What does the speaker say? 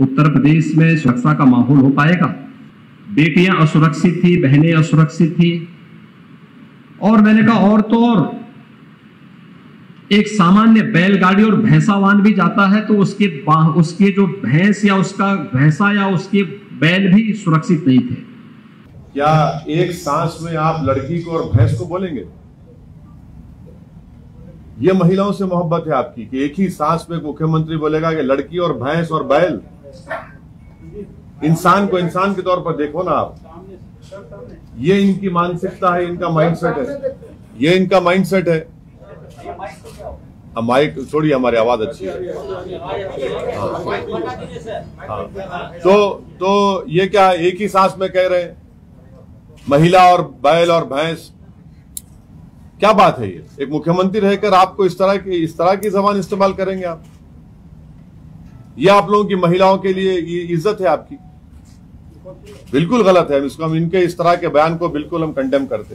उत्तर प्रदेश में सुरक्षा का माहौल हो पाएगा? बेटियाँ असुरक्षित थी, बहनें असुरक्षित थी। और मैंने कहा, और तो और। एक सामान्य बैलगाड़ी और भैंसावान भी जाता है तो उसके उसके जो भैंस या उसका भैंसा या उसके बैल भी सुरक्षित नहीं थे। क्या एक सांस में आप लड़की को और भैंस को बोलेंगे? ये महिलाओं से मोहब्बत है आपकी कि एक ही सांस में मुख्यमंत्री बोलेगा कि लड़की और भैंस और बैल। इंसान को इंसान के तौर पर देखो ना आप। ये इनकी मानसिकता है, इनका माइंडसेट है। ये इनका माइंडसेट है। माइक छोड़िए, हमारी आवाज़ अच्छी है। हाँ। तो तो ये क्या एक ही सांस में कह रहे हैं? महिला और बैल और भैंस क्या बात है ये? एक मुख्यमंत्री रहकर आपको इस तरह की, इस तरह की जबान इस्तेमाल करेंगे आप? ये आप लोगों की महिलाओं के लिए ये इज़्ज़त है आपकी? बिल्कुल गलत है। इसको, हम इनके इस तरह के बयान को बिल्कुल हम कंडेम करते हैं।